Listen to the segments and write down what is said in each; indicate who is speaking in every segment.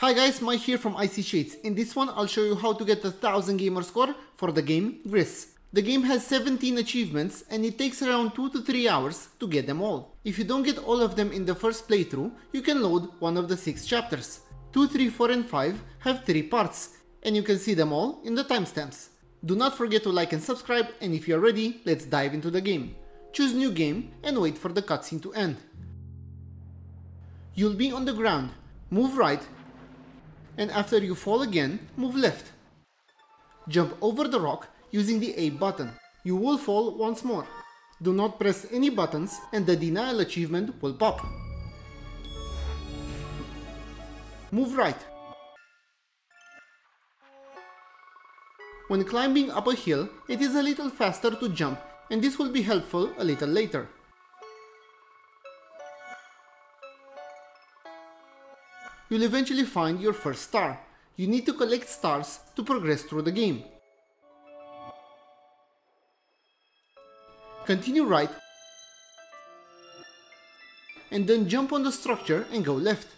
Speaker 1: Hi guys, Mike here from Icy Shades. In this one I'll show you how to get the 1000 gamer score for the game Gris. The game has 17 achievements and it takes around 2 to 3 hours to get them all. If you don't get all of them in the first playthrough, you can load one of the 6 chapters. 2, 3, 4 and 5 have 3 parts and you can see them all in the timestamps. Do not forget to like and subscribe and if you're ready, let's dive into the game. Choose new game and wait for the cutscene to end. You'll be on the ground, move right and after you fall again, move left. Jump over the rock using the A button. You will fall once more. Do not press any buttons and the denial achievement will pop. Move right. When climbing up a hill, it is a little faster to jump and this will be helpful a little later. You'll eventually find your first star. You need to collect stars to progress through the game. Continue right and then jump on the structure and go left.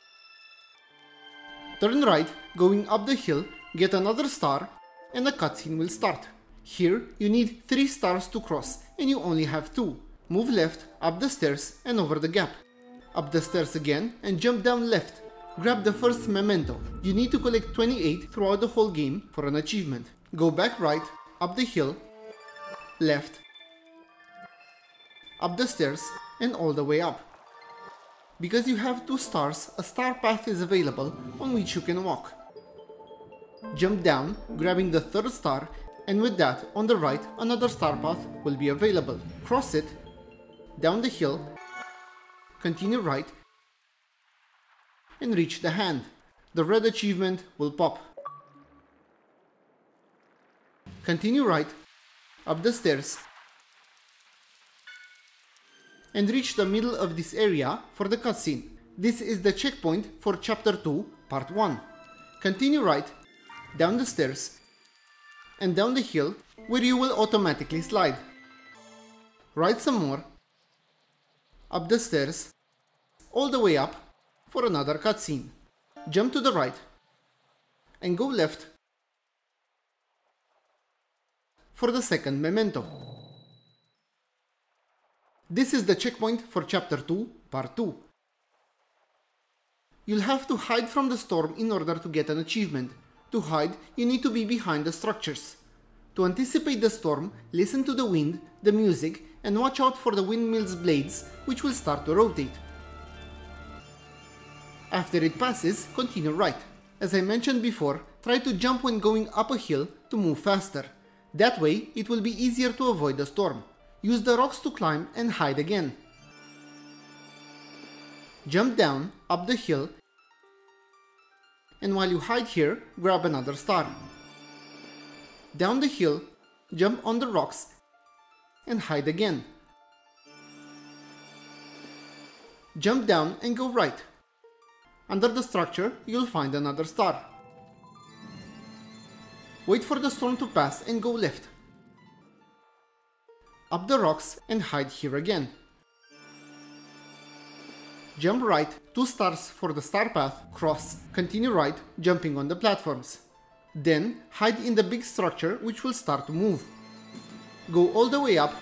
Speaker 1: Turn right, going up the hill, get another star and a cutscene will start. Here you need 3 stars to cross and you only have 2. Move left, up the stairs and over the gap. Up the stairs again and jump down left Grab the first memento. You need to collect 28 throughout the whole game for an achievement. Go back right, up the hill, left, up the stairs and all the way up. Because you have two stars, a star path is available on which you can walk. Jump down, grabbing the third star and with that, on the right, another star path will be available. Cross it, down the hill, continue right and reach the hand. The red achievement will pop. Continue right, up the stairs, and reach the middle of this area for the cutscene. This is the checkpoint for chapter 2, part 1. Continue right, down the stairs, and down the hill where you will automatically slide. Right some more, up the stairs, all the way up for another cutscene. Jump to the right and go left for the second memento. This is the checkpoint for chapter 2, part 2. You'll have to hide from the storm in order to get an achievement. To hide, you need to be behind the structures. To anticipate the storm, listen to the wind, the music, and watch out for the windmill's blades, which will start to rotate. After it passes, continue right. As I mentioned before, try to jump when going up a hill to move faster. That way, it will be easier to avoid the storm. Use the rocks to climb and hide again. Jump down, up the hill, and while you hide here, grab another star. Down the hill, jump on the rocks and hide again. Jump down and go right. Under the structure, you'll find another star. Wait for the storm to pass and go left. Up the rocks and hide here again. Jump right, 2 stars for the star path, cross, continue right, jumping on the platforms. Then hide in the big structure which will start to move. Go all the way up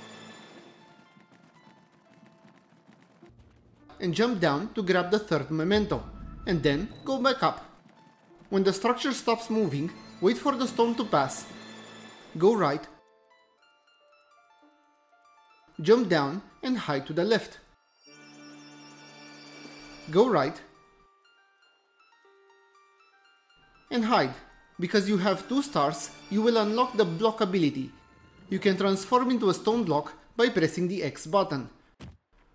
Speaker 1: and jump down to grab the third memento and then go back up. When the structure stops moving, wait for the storm to pass, go right, jump down and hide to the left. Go right and hide. Because you have two stars, you will unlock the block ability. You can transform into a stone block by pressing the X button.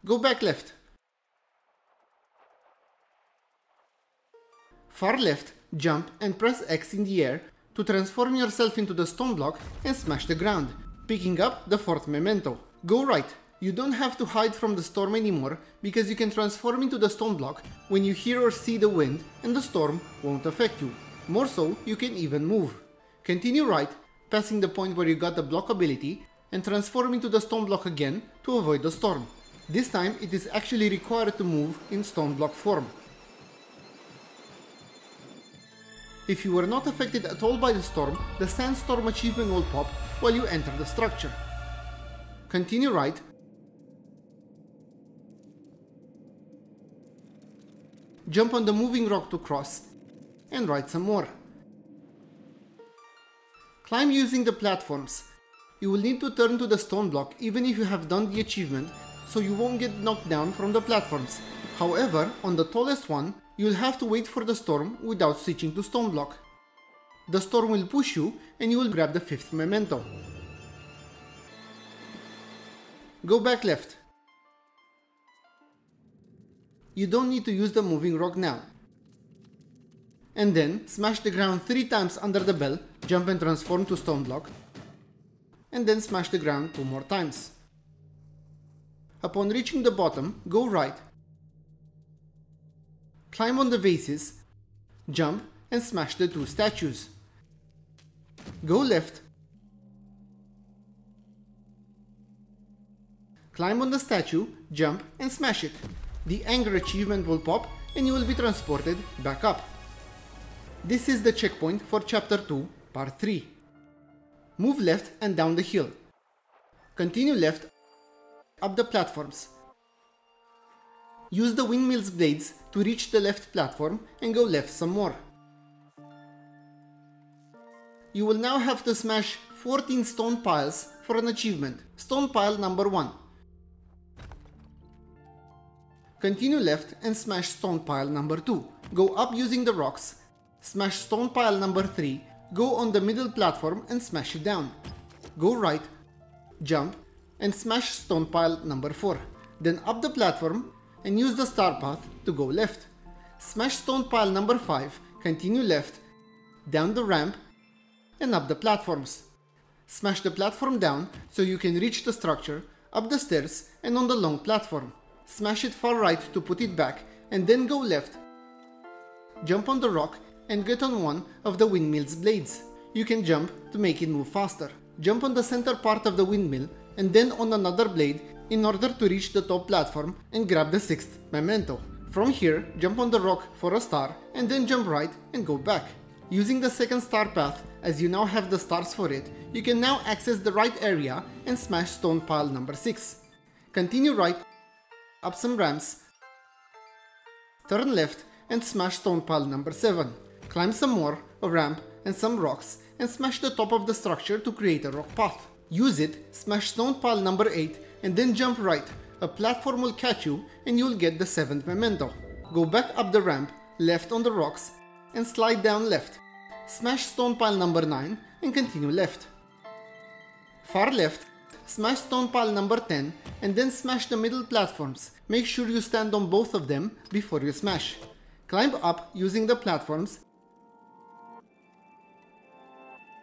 Speaker 1: Go back left. Far left, jump and press X in the air to transform yourself into the stone block and smash the ground, picking up the fourth memento. Go right. You don't have to hide from the storm anymore because you can transform into the stone block when you hear or see the wind and the storm won't affect you. More so, you can even move. Continue right, passing the point where you got the block ability and transform into the stone block again to avoid the storm. This time it is actually required to move in stone block form. If you were not affected at all by the storm, the sandstorm achievement will pop while you enter the structure. Continue right. Jump on the moving rock to cross and ride some more. Climb using the platforms. You will need to turn to the stone block even if you have done the achievement so you won't get knocked down from the platforms. However, on the tallest one, you'll have to wait for the storm without switching to stone block. The storm will push you and you will grab the fifth memento. Go back left. You don't need to use the moving rock now. And then smash the ground 3 times under the bell, jump and transform to stone block. And then smash the ground 2 more times. Upon reaching the bottom, go right climb on the vases, jump and smash the two statues. Go left, climb on the statue, jump and smash it. The anger achievement will pop and you will be transported back up. This is the checkpoint for chapter 2, part 3. Move left and down the hill. Continue left up the platforms Use the windmill's blades to reach the left platform and go left some more. You will now have to smash 14 stone piles for an achievement. Stone pile number 1. Continue left and smash stone pile number 2. Go up using the rocks. Smash stone pile number 3. Go on the middle platform and smash it down. Go right, jump, and smash stone pile number 4. Then up the platform and use the star path to go left. Smash stone pile number 5, continue left, down the ramp, and up the platforms. Smash the platform down so you can reach the structure, up the stairs, and on the long platform. Smash it far right to put it back, and then go left. Jump on the rock and get on one of the windmill's blades. You can jump to make it move faster. Jump on the center part of the windmill and then on another blade in order to reach the top platform and grab the sixth memento. From here, jump on the rock for a star and then jump right and go back. Using the second star path, as you now have the stars for it, you can now access the right area and smash stone pile number 6. Continue right, up some ramps, turn left and smash stone pile number 7. Climb some more, a ramp and some rocks and smash the top of the structure to create a rock path. Use it, smash stone pile number 8 and then jump right. A platform will catch you and you'll get the 7th memento. Go back up the ramp, left on the rocks, and slide down left. Smash stone pile number 9 and continue left. Far left, smash stone pile number 10 and then smash the middle platforms. Make sure you stand on both of them before you smash. Climb up using the platforms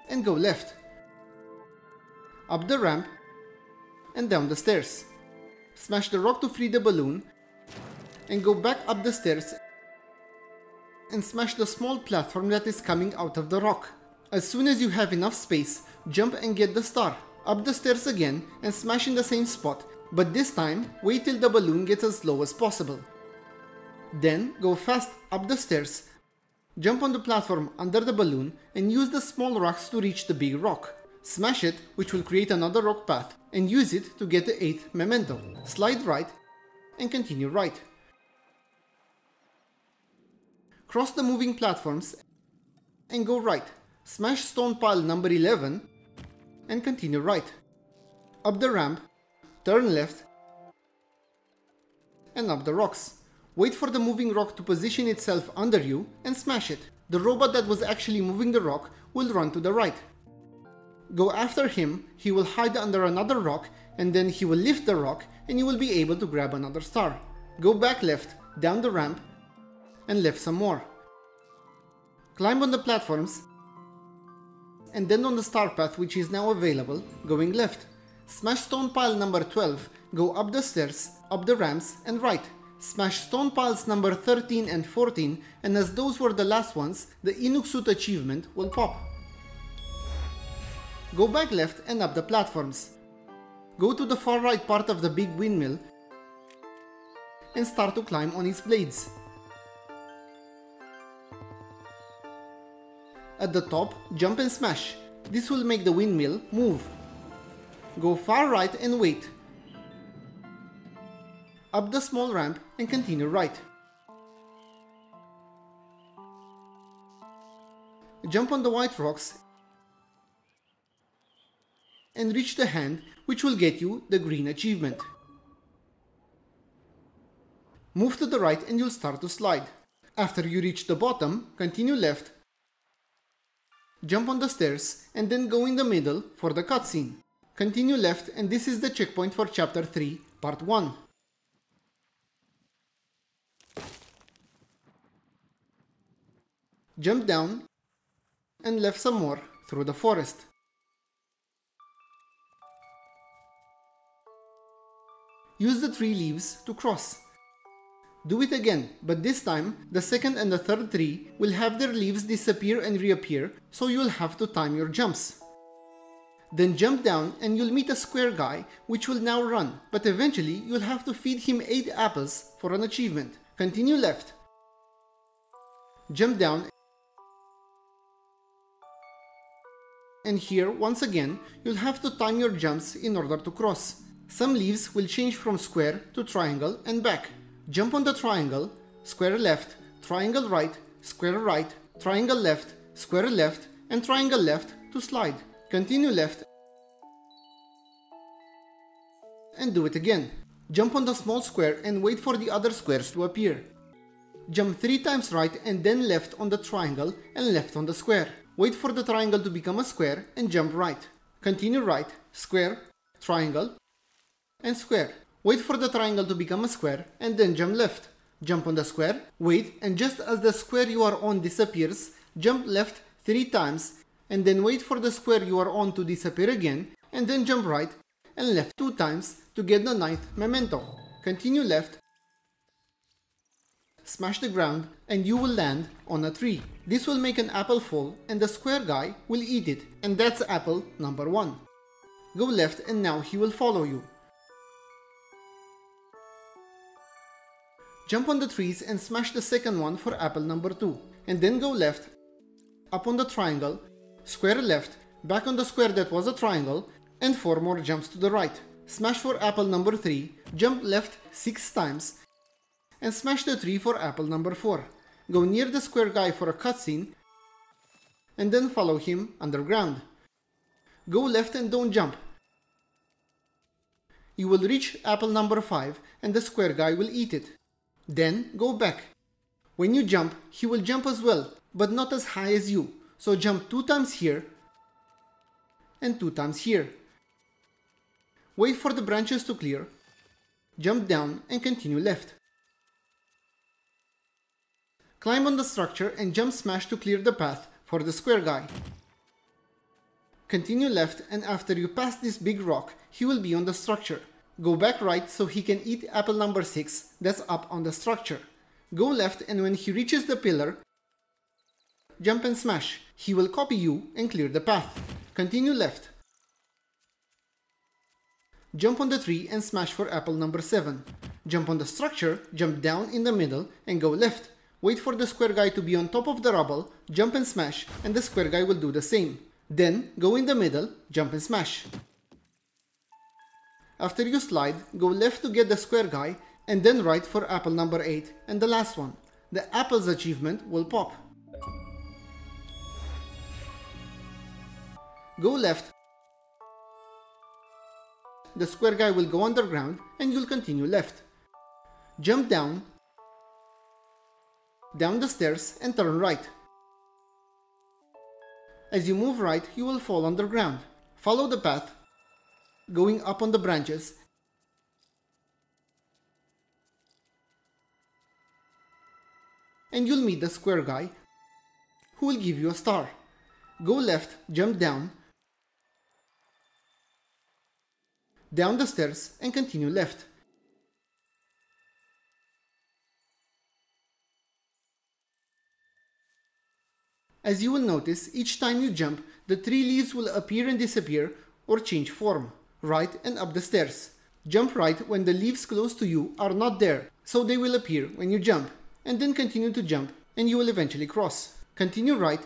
Speaker 1: and go left. Up the ramp and down the stairs. Smash the rock to free the balloon and go back up the stairs and smash the small platform that is coming out of the rock. As soon as you have enough space, jump and get the star. Up the stairs again and smash in the same spot, but this time wait till the balloon gets as low as possible. Then go fast up the stairs, jump on the platform under the balloon and use the small rocks to reach the big rock. Smash it, which will create another rock path, and use it to get the 8th memento. Slide right and continue right. Cross the moving platforms and go right. Smash stone pile number 11 and continue right. Up the ramp, turn left and up the rocks. Wait for the moving rock to position itself under you and smash it. The robot that was actually moving the rock will run to the right. Go after him, he will hide under another rock, and then he will lift the rock, and you will be able to grab another star. Go back left, down the ramp, and left some more. Climb on the platforms, and then on the star path which is now available, going left. Smash stone pile number 12, go up the stairs, up the ramps, and right. Smash stone piles number 13 and 14, and as those were the last ones, the Inuk achievement will pop. Go back left and up the platforms. Go to the far right part of the big windmill and start to climb on its blades. At the top, jump and smash. This will make the windmill move. Go far right and wait. Up the small ramp and continue right. Jump on the white rocks and reach the hand which will get you the green achievement. Move to the right and you'll start to slide. After you reach the bottom, continue left, jump on the stairs and then go in the middle for the cutscene. Continue left and this is the checkpoint for chapter 3, part 1. Jump down and left some more through the forest. Use the three leaves to cross. Do it again, but this time the second and the third tree will have their leaves disappear and reappear, so you'll have to time your jumps. Then jump down and you'll meet a square guy which will now run, but eventually you'll have to feed him 8 apples for an achievement. Continue left. Jump down and here once again you'll have to time your jumps in order to cross. Some leaves will change from square to triangle and back. Jump on the triangle, square left, triangle right, square right, triangle left, square left and triangle left to slide. Continue left and do it again. Jump on the small square and wait for the other squares to appear. Jump 3 times right and then left on the triangle and left on the square. Wait for the triangle to become a square and jump right. Continue right, square, triangle, and square. Wait for the triangle to become a square and then jump left. Jump on the square, wait, and just as the square you are on disappears, jump left 3 times and then wait for the square you are on to disappear again and then jump right and left 2 times to get the ninth memento. Continue left smash the ground and you will land on a tree. This will make an apple fall and the square guy will eat it and that's apple number 1. Go left and now he will follow you. Jump on the trees and smash the second one for apple number 2 and then go left, up on the triangle, square left, back on the square that was a triangle and 4 more jumps to the right. Smash for apple number 3, jump left 6 times and smash the tree for apple number 4. Go near the square guy for a cutscene and then follow him underground. Go left and don't jump. You will reach apple number 5 and the square guy will eat it. Then go back. When you jump, he will jump as well, but not as high as you. So jump 2 times here and 2 times here. Wait for the branches to clear, jump down and continue left. Climb on the structure and jump smash to clear the path for the square guy. Continue left and after you pass this big rock, he will be on the structure. Go back right so he can eat apple number 6 that's up on the structure. Go left and when he reaches the pillar, jump and smash. He will copy you and clear the path. Continue left. Jump on the tree and smash for apple number 7. Jump on the structure, jump down in the middle and go left. Wait for the square guy to be on top of the rubble, jump and smash, and the square guy will do the same. Then, go in the middle, jump and smash. After you slide, go left to get the square guy, and then right for apple number 8 and the last one. The apples achievement will pop. Go left. The square guy will go underground and you'll continue left. Jump down down the stairs and turn right. As you move right, you will fall underground. Follow the path, going up on the branches, and you'll meet the square guy, who will give you a star. Go left, jump down, down the stairs and continue left. As you will notice, each time you jump, the tree leaves will appear and disappear or change form, right and up the stairs. Jump right when the leaves close to you are not there, so they will appear when you jump, and then continue to jump and you will eventually cross. Continue right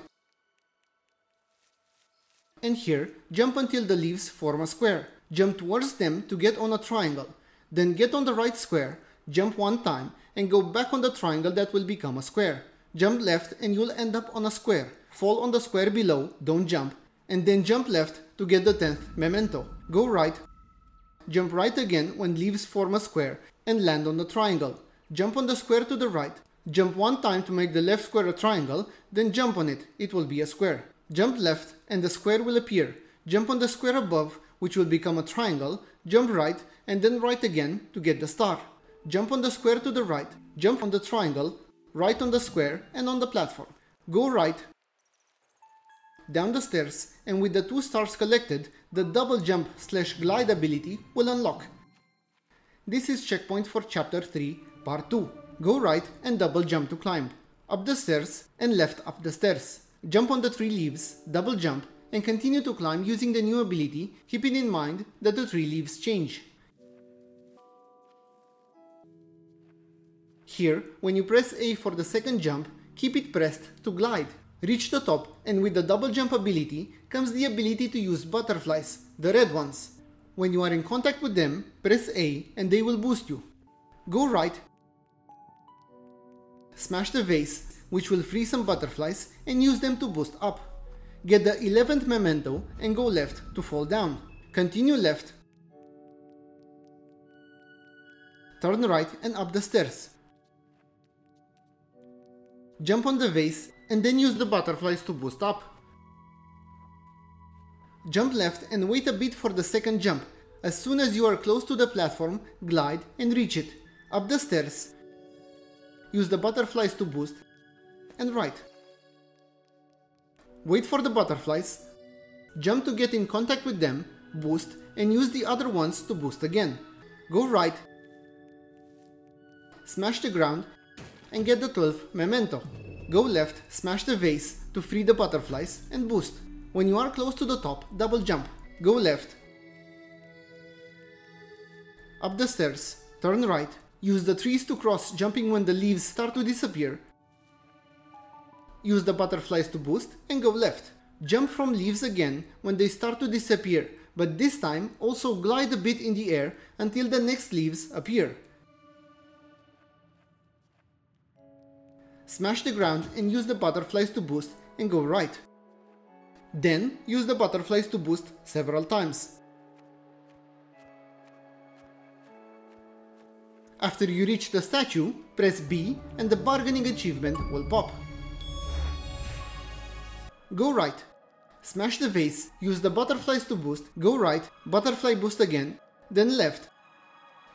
Speaker 1: and here, jump until the leaves form a square. Jump towards them to get on a triangle. Then get on the right square, jump one time, and go back on the triangle that will become a square. Jump left and you'll end up on a square. Fall on the square below, don't jump, and then jump left to get the 10th memento. Go right, jump right again when leaves form a square, and land on the triangle. Jump on the square to the right, jump one time to make the left square a triangle, then jump on it, it will be a square. Jump left and the square will appear. Jump on the square above, which will become a triangle, jump right and then right again to get the star. Jump on the square to the right, jump on the triangle, right on the square and on the platform. Go right, down the stairs and with the two stars collected, the double jump slash glide ability will unlock. This is checkpoint for chapter 3, part 2. Go right and double jump to climb. Up the stairs and left up the stairs. Jump on the three leaves, double jump and continue to climb using the new ability, keeping in mind that the three leaves change. Here, when you press A for the second jump, keep it pressed to glide. Reach the top and with the double jump ability comes the ability to use butterflies, the red ones. When you are in contact with them, press A and they will boost you. Go right, smash the vase, which will free some butterflies and use them to boost up. Get the 11th memento and go left to fall down. Continue left, turn right and up the stairs. Jump on the vase and then use the butterflies to boost up. Jump left and wait a bit for the second jump. As soon as you are close to the platform, glide and reach it. Up the stairs. Use the butterflies to boost and right. Wait for the butterflies. Jump to get in contact with them, boost and use the other ones to boost again. Go right. Smash the ground and get the 12th memento. Go left, smash the vase to free the butterflies and boost. When you are close to the top, double jump. Go left. Up the stairs, turn right. Use the trees to cross jumping when the leaves start to disappear. Use the butterflies to boost and go left. Jump from leaves again when they start to disappear, but this time also glide a bit in the air until the next leaves appear. Smash the ground and use the butterflies to boost and go right. Then use the butterflies to boost several times. After you reach the statue, press B and the bargaining achievement will pop. Go right. Smash the vase, use the butterflies to boost, go right, butterfly boost again, then left,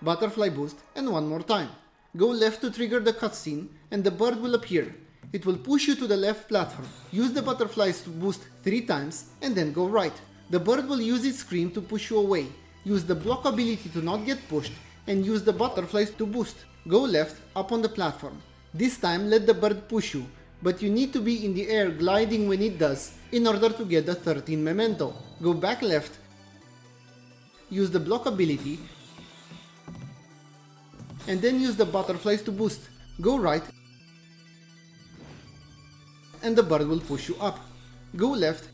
Speaker 1: butterfly boost and one more time. Go left to trigger the cutscene and the bird will appear. It will push you to the left platform. Use the butterflies to boost 3 times and then go right. The bird will use its scream to push you away. Use the block ability to not get pushed and use the butterflies to boost. Go left up on the platform. This time let the bird push you, but you need to be in the air gliding when it does in order to get the 13 memento. Go back left, use the block ability and then use the butterflies to boost. Go right and the bird will push you up. Go left,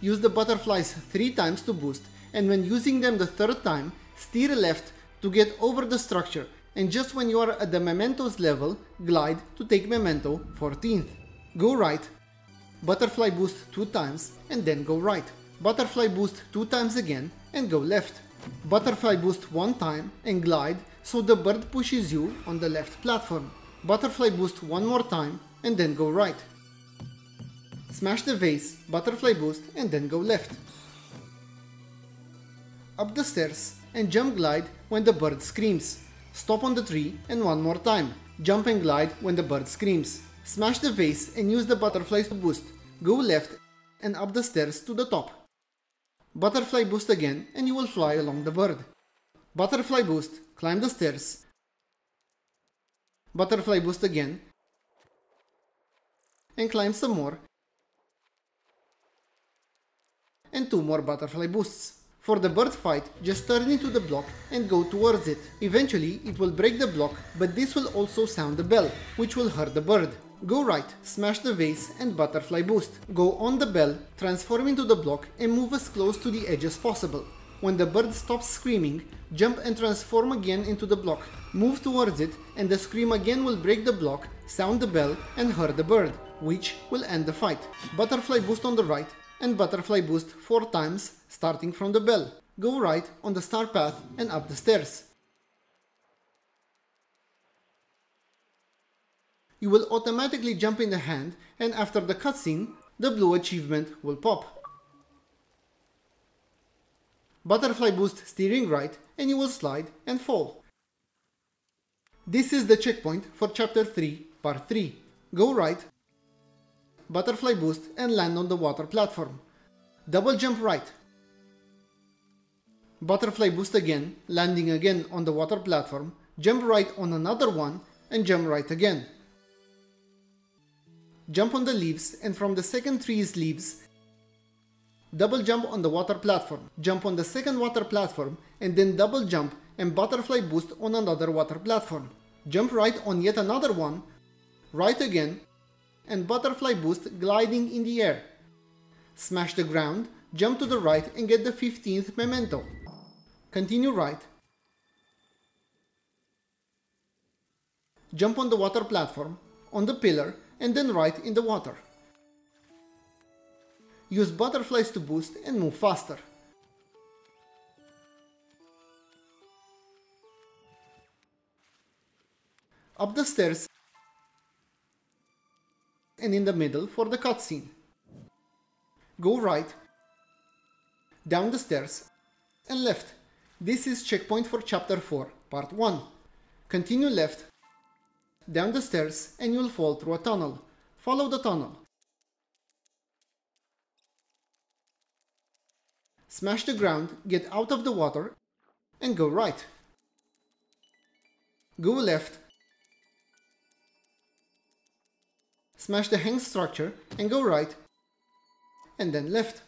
Speaker 1: use the butterflies 3 times to boost and when using them the third time, steer left to get over the structure and just when you are at the mementos level, glide to take memento 14th. Go right, butterfly boost 2 times and then go right. Butterfly boost 2 times again and go left. Butterfly boost 1 time and glide so the bird pushes you on the left platform. Butterfly boost one more time and then go right. Smash the vase, butterfly boost and then go left. Up the stairs and jump glide when the bird screams. Stop on the tree and one more time. Jump and glide when the bird screams. Smash the vase and use the butterflies to boost. Go left and up the stairs to the top. Butterfly boost again and you will fly along the bird. Butterfly boost, climb the stairs. Butterfly boost again. And climb some more. And two more butterfly boosts. For the bird fight, just turn into the block and go towards it. Eventually, it will break the block, but this will also sound the bell, which will hurt the bird. Go right, smash the vase and butterfly boost. Go on the bell, transform into the block and move as close to the edge as possible. When the bird stops screaming, jump and transform again into the block. Move towards it and the scream again will break the block, sound the bell and hurt the bird, which will end the fight. Butterfly boost on the right and butterfly boost 4 times starting from the bell. Go right on the star path and up the stairs. You will automatically jump in the hand and after the cutscene, the blue achievement will pop. Butterfly boost steering right and you will slide and fall. This is the checkpoint for chapter 3, part 3. Go right, butterfly boost and land on the water platform. Double jump right. Butterfly boost again, landing again on the water platform, jump right on another one and jump right again. Jump on the leaves and from the second tree's leaves Double jump on the water platform, jump on the second water platform, and then double jump and butterfly boost on another water platform. Jump right on yet another one, right again, and butterfly boost gliding in the air. Smash the ground, jump to the right and get the 15th memento. Continue right. Jump on the water platform, on the pillar, and then right in the water. Use butterflies to boost and move faster. Up the stairs and in the middle for the cutscene. Go right, down the stairs and left. This is checkpoint for chapter 4, part 1. Continue left, down the stairs and you'll fall through a tunnel. Follow the tunnel. Smash the ground, get out of the water, and go right. Go left, smash the hang structure, and go right, and then left.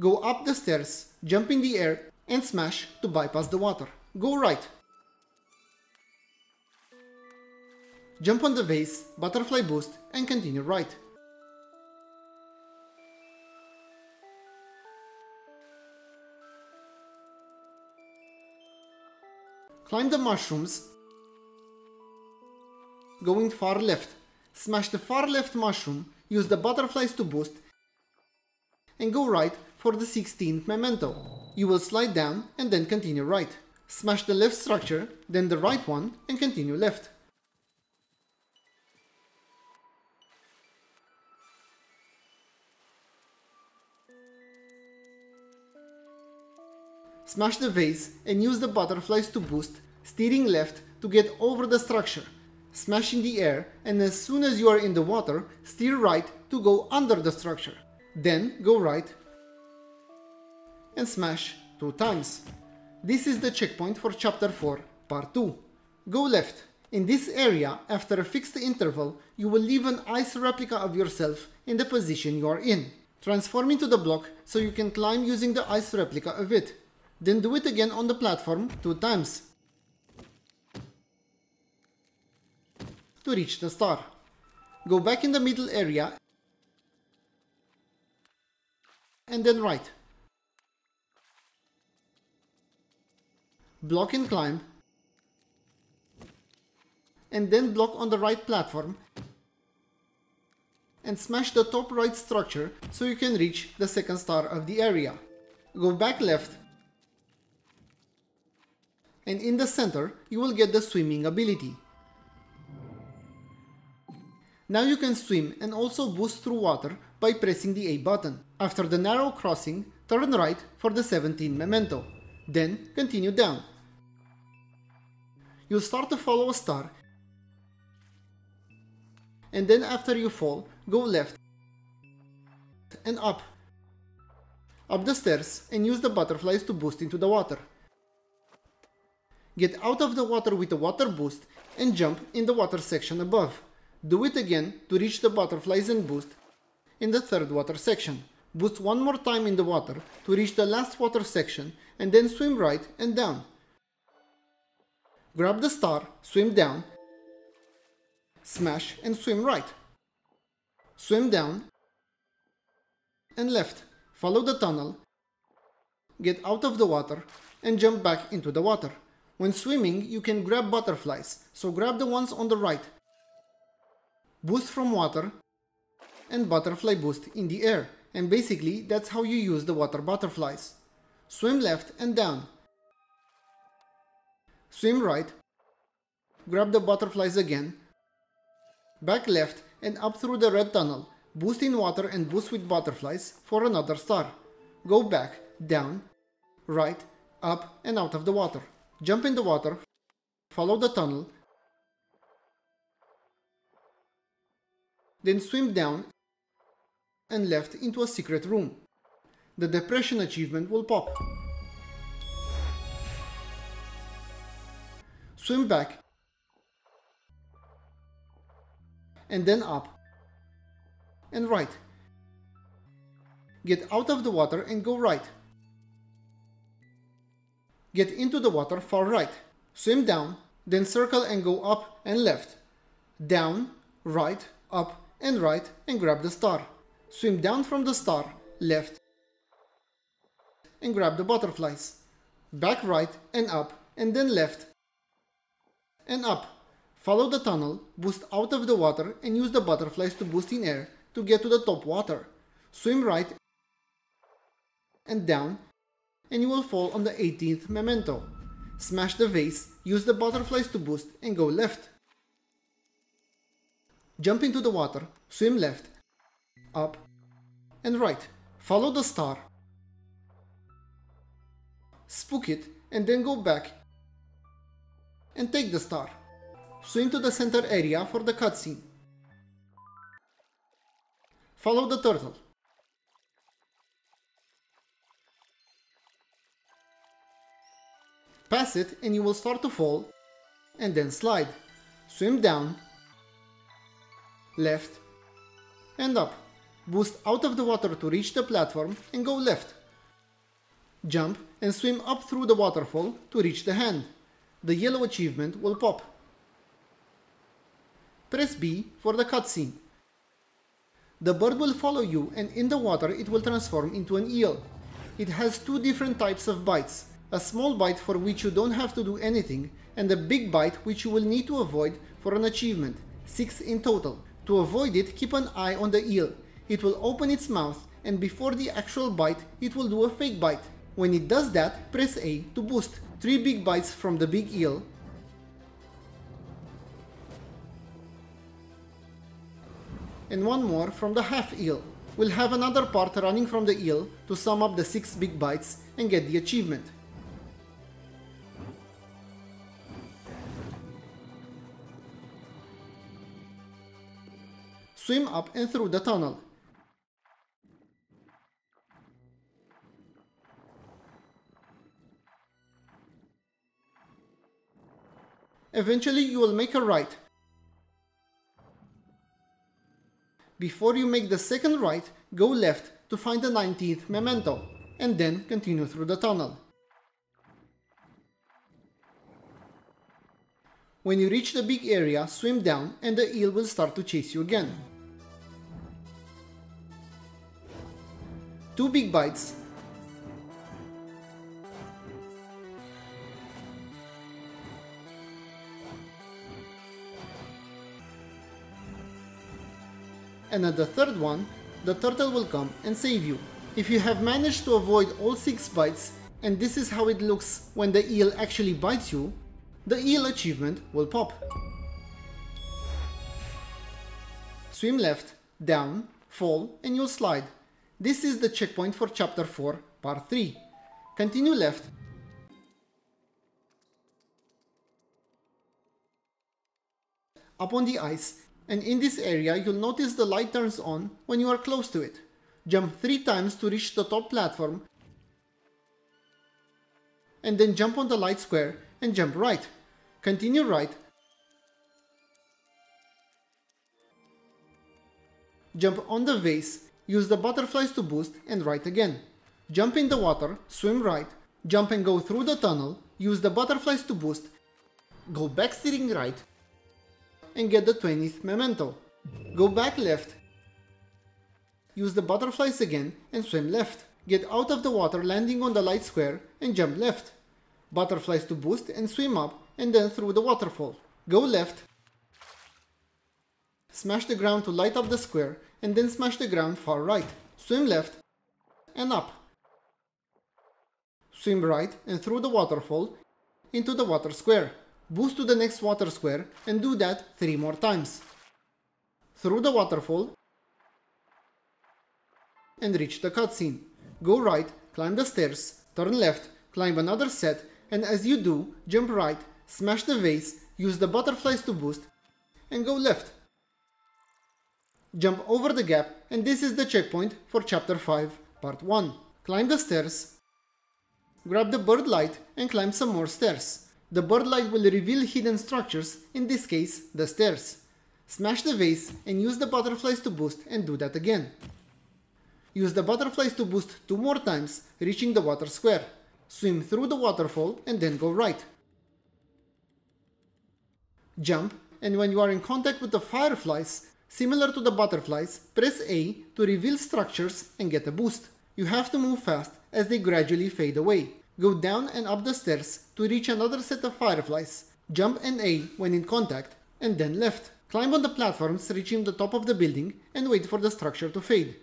Speaker 1: Go up the stairs, jump in the air, and smash to bypass the water. Go right. Jump on the vase, butterfly boost, and continue right. Climb the mushrooms, going far left. Smash the far left mushroom, use the butterflies to boost, and go right for the 16th memento. You will slide down and then continue right. Smash the left structure, then the right one, and continue left. Smash the vase and use the butterflies to boost, steering left to get over the structure. Smash in the air and as soon as you are in the water, steer right to go under the structure. Then go right and smash two times. This is the checkpoint for chapter 4, part 2. Go left. In this area, after a fixed interval, you will leave an ice replica of yourself in the position you are in. Transform into the block so you can climb using the ice replica of it. Then do it again on the platform two times. To reach the star. Go back in the middle area and then right. Block and climb and then block on the right platform and smash the top right structure so you can reach the second star of the area. Go back left and in the center you will get the swimming ability. Now you can swim and also boost through water by pressing the A button. After the narrow crossing, turn right for the 17 memento. Then continue down. You'll start to follow a star and then after you fall, go left and up. Up the stairs and use the butterflies to boost into the water. Get out of the water with a water boost and jump in the water section above. Do it again to reach the butterflies and boost in the third water section. Boost one more time in the water to reach the last water section and then swim right and down. grab the star, swim down, smash and swim right. Swim down and left. Follow the tunnel, get out of the water and jump back into the water. When swimming, you can grab butterflies, so grab the ones on the right. Boost from water and butterfly boost in the air. And basically, that's how you use the water butterflies. Swim left and down. Swim right. Grab the butterflies again. Back left and up through the red tunnel. Boost in water and boost with butterflies for another star. Go back, down, right, up and out of the water. Jump in the water, follow the tunnel, then swim down and left into a secret room. The depression achievement will pop. Swim back and then up and right. Get out of the water and go right. Get into the water far right. Swim down, then circle and go up and left. Down, right, up and right and grab the star. Swim down from the star, left and grab the butterflies. Back right and up and then left and up. Follow the tunnel, boost out of the water and use the butterflies to boost in air to get to the top water. Swim right and down and you will fall on the 18th memento. Smash the vase, use the butterflies to boost and go left. Jump into the water, swim left, up and right. Follow the star. Spook it and then go back and take the star. Swim to the center area for the cutscene. Follow the turtle. Pass it and you will start to fall and then slide. Swim down, left and up. Boost out of the water to reach the platform and go left. Jump and swim up through the waterfall to reach the hand. The yellow achievement will pop. Press B for the cutscene. The bird will follow you and in the water it will transform into an eel. It has two different types of bites, a small bite for which you don't have to do anything and a big bite which you will need to avoid for an achievement, 6 in total. To avoid it, keep an eye on the eel. It will open its mouth and before the actual bite, it will do a fake bite. When it does that, press A to boost. 3 big bites from the big eel and one more from the half eel. We'll have another part running from the eel to sum up the 6 big bites and get the achievement. Swim up and through the tunnel. Eventually you will make a right. Before you make the second right, go left to find the 19th memento, and then continue through the tunnel. When you reach the big area, swim down and the eel will start to chase you again. Two big bites and at the third one, the turtle will come and save you. If you have managed to avoid all 6 bites, and this is how it looks when the eel actually bites you, the eel achievement will pop. Swim left, down, fall, and you'll slide. This is the checkpoint for chapter 4, part 3. Continue left, up on the ice and in this area you'll notice the light turns on when you are close to it. Jump 3 times to reach the top platform and then jump on the light square and jump right. Continue right. Jump on the vase, use the butterflies to boost and right again. Jump in the water, swim right, jump and go through the tunnel, use the butterflies to boost go back steering right, and get the 20th memento. Go back left, use the butterflies again and swim left. Get out of the water landing on the light square and jump left. Butterflies to boost and swim up and then through the waterfall. Go left, smash the ground to light up the square and then smash the ground far right. Swim left and up. Swim right and through the waterfall into the water square. Boost to the next water square and do that 3 more times. Through the waterfall and reach the cutscene. Go right, climb the stairs, turn left, climb another set, and as you do, jump right, smash the vase, use the butterflies to boost, and go left. Jump over the gap, and this is the checkpoint for chapter 5, part 1. Climb the stairs, grab the bird light, and climb some more stairs. The bird light will reveal hidden structures, in this case, the stairs. Smash the vase and use the butterflies to boost and do that again. Use the butterflies to boost two more times, reaching the water square. Swim through the waterfall and then go right. Jump, and when you are in contact with the fireflies, similar to the butterflies, press A to reveal structures and get a boost. You have to move fast as they gradually fade away. Go down and up the stairs to reach another set of fireflies. Jump and A when in contact, and then left. Climb on the platforms reaching the top of the building and wait for the structure to fade.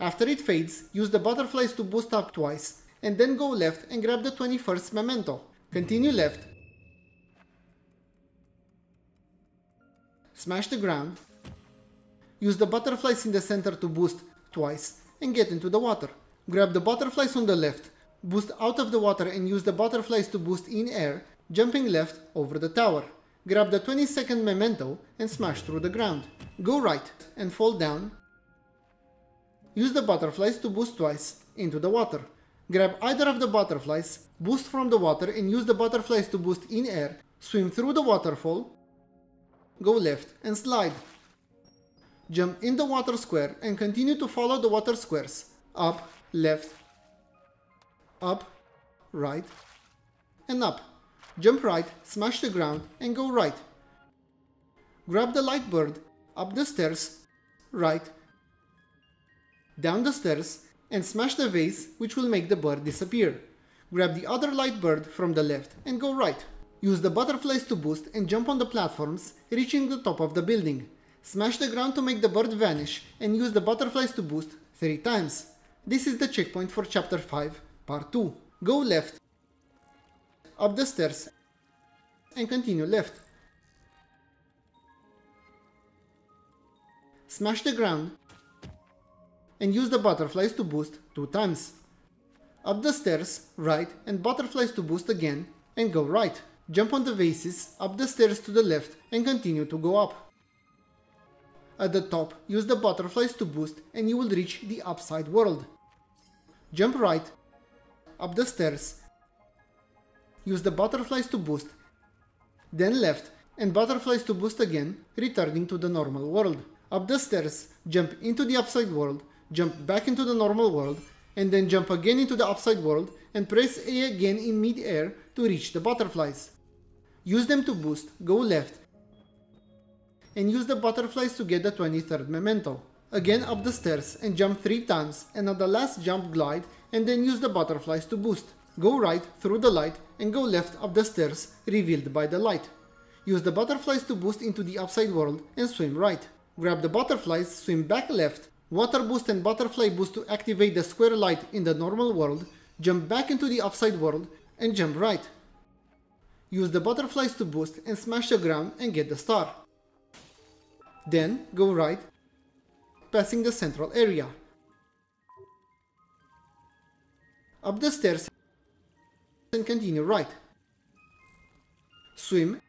Speaker 1: After it fades, use the butterflies to boost up twice, and then go left and grab the 21st memento. Continue left, smash the ground, use the butterflies in the center to boost twice, and get into the water. Grab the butterflies on the left, boost out of the water and use the butterflies to boost in air, jumping left over the tower. Grab the 20 second memento and smash through the ground. Go right and fall down Use the butterflies to boost twice into the water. Grab either of the butterflies, boost from the water and use the butterflies to boost in air, swim through the waterfall, go left and slide. Jump in the water square and continue to follow the water squares. Up, left, up, right, and up. Jump right, smash the ground and go right. Grab the light bird, up the stairs, right, down the stairs and smash the vase which will make the bird disappear. Grab the other light bird from the left and go right. Use the butterflies to boost and jump on the platforms, reaching the top of the building. Smash the ground to make the bird vanish and use the butterflies to boost 3 times. This is the checkpoint for chapter 5, part 2. Go left, up the stairs and continue left. Smash the ground and use the butterflies to boost two times. Up the stairs, right, and butterflies to boost again, and go right. Jump on the vases, up the stairs to the left, and continue to go up. At the top, use the butterflies to boost and you will reach the upside world. Jump right, up the stairs, use the butterflies to boost, then left, and butterflies to boost again, returning to the normal world. Up the stairs, jump into the upside world, jump back into the normal world, and then jump again into the upside world and press A again in mid-air to reach the butterflies. Use them to boost, go left, and use the butterflies to get the 23rd memento. Again up the stairs and jump 3 times and at the last jump glide and then use the butterflies to boost. Go right through the light and go left up the stairs revealed by the light. Use the butterflies to boost into the upside world and swim right. Grab the butterflies, swim back left Water Boost and Butterfly Boost to activate the square light in the normal world, jump back into the upside world, and jump right. Use the butterflies to boost and smash the ground and get the star. Then go right, passing the central area. Up the stairs and continue right. Swim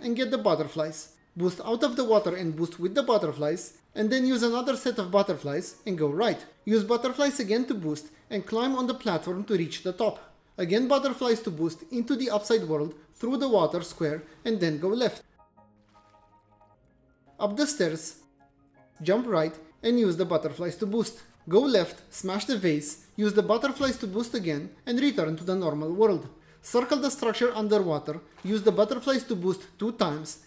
Speaker 1: and get the butterflies. Boost out of the water and boost with the butterflies and then use another set of butterflies and go right. Use butterflies again to boost and climb on the platform to reach the top. Again butterflies to boost into the upside world through the water square and then go left. Up the stairs, jump right and use the butterflies to boost. Go left, smash the vase, use the butterflies to boost again and return to the normal world. Circle the structure underwater, use the butterflies to boost 2 times,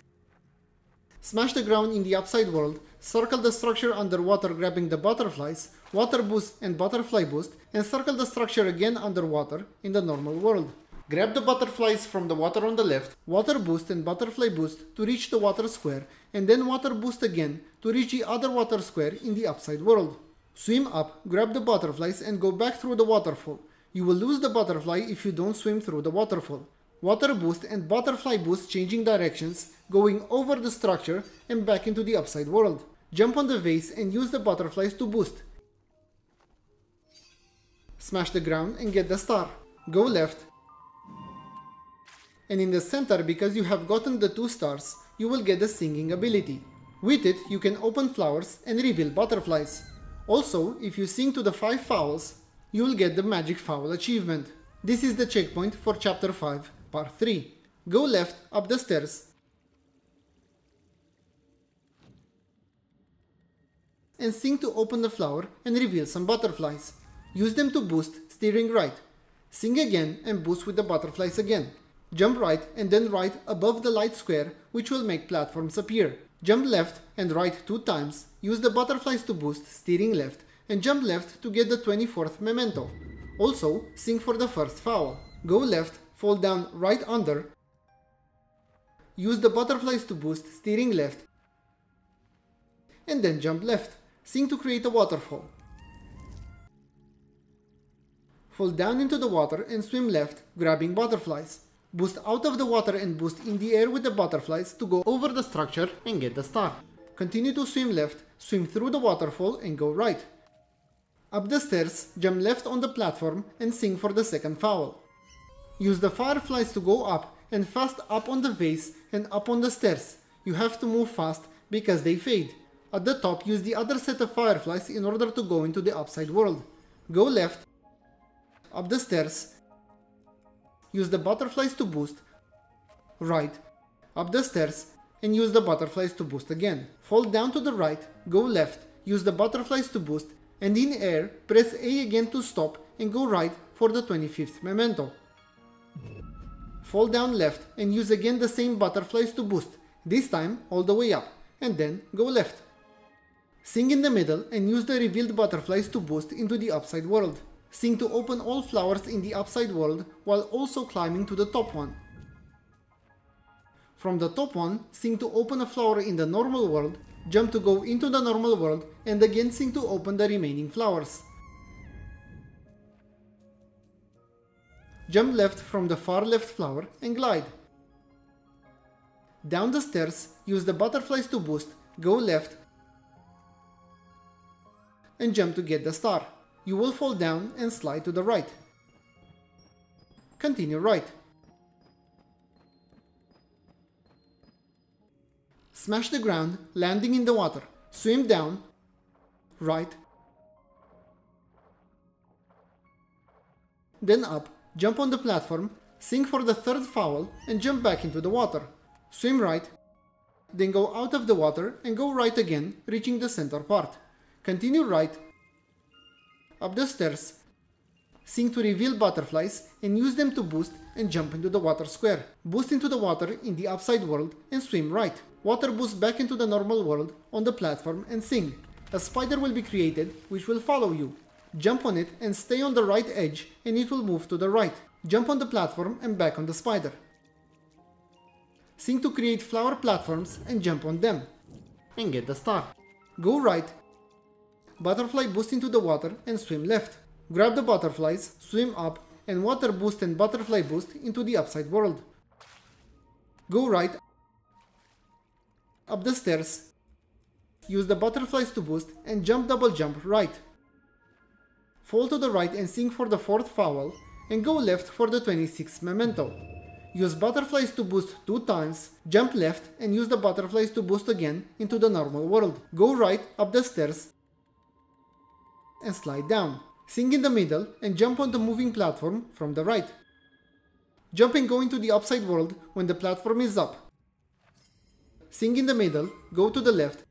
Speaker 1: smash the ground in the upside world, circle the structure underwater grabbing the butterflies, water boost and butterfly boost, and circle the structure again underwater in the normal world. Grab the butterflies from the water on the left, water boost and butterfly boost to reach the water square, and then water boost again to reach the other water square in the upside world. Swim up, grab the butterflies and go back through the waterfall. You will lose the butterfly if you don't swim through the waterfall. Water boost and butterfly boost changing directions, going over the structure and back into the upside world. Jump on the vase and use the butterflies to boost. Smash the ground and get the star. Go left. And in the center, because you have gotten the two stars, you will get the singing ability. With it, you can open flowers and reveal butterflies. Also, if you sing to the 5 fowls, you will get the magic fowl achievement. This is the checkpoint for chapter 5, part 3. Go left up the stairs and sing to open the flower and reveal some butterflies. Use them to boost, steering right. Sing again and boost with the butterflies again. Jump right and then right above the light square which will make platforms appear. Jump left and right two times, use the butterflies to boost, steering left, and jump left to get the 24th memento. Also, sing for the first fowl. Go left, fall down right under, use the butterflies to boost, steering left, and then jump left. Sing to create a waterfall. Fall down into the water and swim left, grabbing butterflies. Boost out of the water and boost in the air with the butterflies to go over the structure and get the star. Continue to swim left, swim through the waterfall and go right. Up the stairs, jump left on the platform and sing for the second fowl. Use the fireflies to go up and fast up on the vase and up on the stairs. You have to move fast because they fade. At the top, use the other set of fireflies in order to go into the upside world. Go left, up the stairs, use the butterflies to boost, right, up the stairs, and use the butterflies to boost again. Fall down to the right, go left, use the butterflies to boost, and in air, press A again to stop and go right for the 25th memento. Fall down left and use again the same butterflies to boost, this time all the way up, and then go left. Sing in the middle and use the revealed butterflies to boost into the upside world. Sing to open all flowers in the upside world while also climbing to the top one. From the top one, sing to open a flower in the normal world, jump to go into the normal world and again sing to open the remaining flowers. Jump left from the far left flower and glide. Down the stairs, use the butterflies to boost, go left and jump to get the star. You will fall down and slide to the right. Continue right. Smash the ground, landing in the water. Swim down, right, then up, jump on the platform, sink for the third fowl and jump back into the water. Swim right, then go out of the water and go right again, reaching the center part. Continue right, up the stairs, sing to reveal butterflies and use them to boost and jump into the water square. Boost into the water in the upside world and swim right. Water boost back into the normal world on the platform and sing. A spider will be created which will follow you. Jump on it and stay on the right edge and it will move to the right. Jump on the platform and back on the spider. Sing to create flower platforms and jump on them. And get the star. Go right. Butterfly boost into the water and swim left. Grab the butterflies, swim up, and water boost and butterfly boost into the upside world. Go right. Up the stairs. Use the butterflies to boost and jump double jump right. Fall to the right and sing for the fourth fowl and go left for the 26th memento. Use butterflies to boost two times, jump left and use the butterflies to boost again into the normal world. Go right up the stairs and slide down. Sing in the middle and jump on the moving platform from the right. Jump and go into the upside world when the platform is up. Sing in the middle, go to the left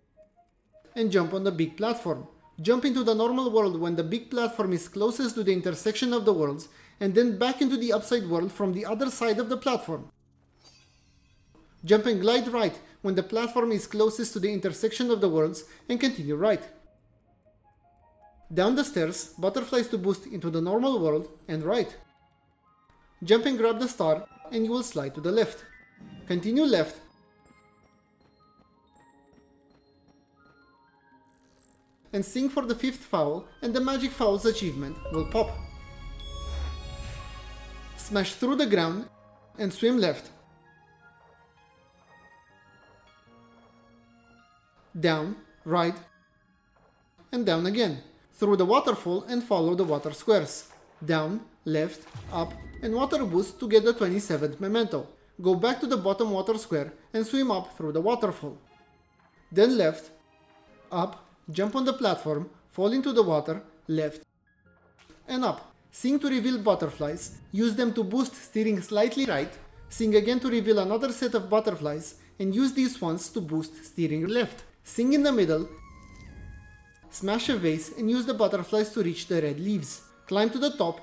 Speaker 1: and jump on the big platform. Jump into the normal world when the big platform is closest to the intersection of the worlds and then back into the upside world from the other side of the platform. Jump and glide right when the platform is closest to the intersection of the worlds and continue right. Down the stairs, butterflies to boost into the normal world and right. Jump and grab the star and you will slide to the left. Continue left and sing for the fifth fowl and the magic fowls achievement will pop. Smash through the ground and swim left. Down, right, and down again. Through the waterfall and follow the water squares. Down, left, up, and water boost to get the 27th memento. Go back to the bottom water square and swim up through the waterfall. Then left, up, jump on the platform, fall into the water, left, and up. Sing to reveal butterflies, use them to boost steering slightly right, sing again to reveal another set of butterflies, and use these ones to boost steering left. Sing in the middle, smash a vase and use the butterflies to reach the red leaves. Climb to the top,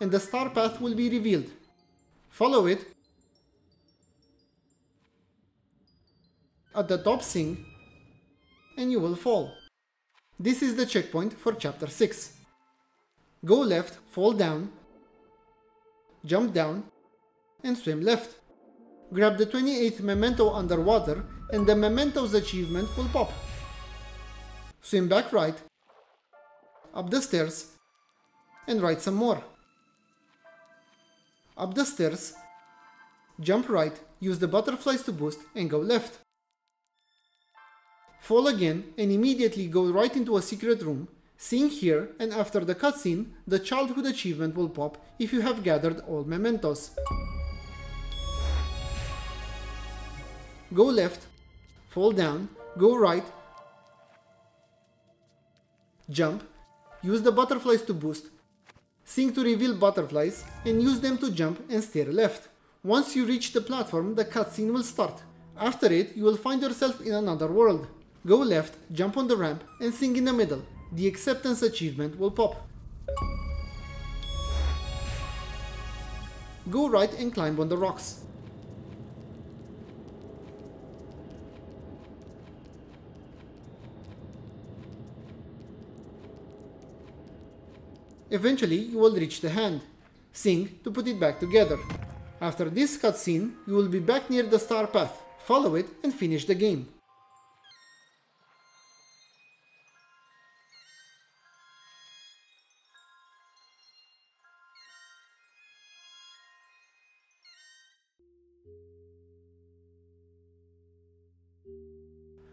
Speaker 1: and the star path will be revealed. Follow it. At the top sing, and you will fall. This is the checkpoint for chapter 6. Go left, fall down, jump down, and swim left. Grab the 28th memento underwater and the mementos achievement will pop. Swim back right, up the stairs, and right some more. Up the stairs, jump right, use the butterflies to boost, and go left fall again and immediately go right into a secret room, sing here and after the cutscene, the childhood achievement will pop if you have gathered all mementos. Go left, fall down, go right, jump, use the butterflies to boost, sing to reveal butterflies and use them to jump and steer left. Once you reach the platform, the cutscene will start. After it, you will find yourself in another world. Go left, jump on the ramp, and sing in the middle. The acceptance achievement will pop. Go right and climb on the rocks. Eventually, you will reach the hand. Sing to put it back together. After this cutscene, you will be back near the star path. Follow it and finish the game.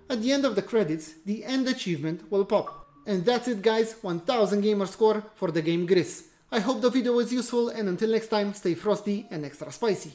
Speaker 1: At the end of the credits, the end achievement will pop. And that's it guys, 1000 gamer score for the game Gris. I hope the video was useful and until next time, stay frosty and extra spicy.